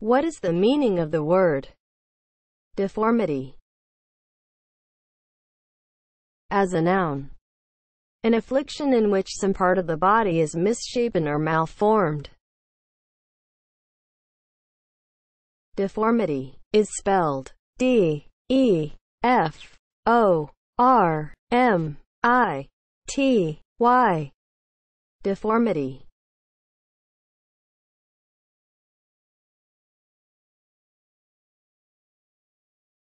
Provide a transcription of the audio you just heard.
What is the meaning of the word deformity as a noun? An affliction in which some part of the body is misshapen or malformed. Deformity is spelled D E F O R M I T Y. Deformity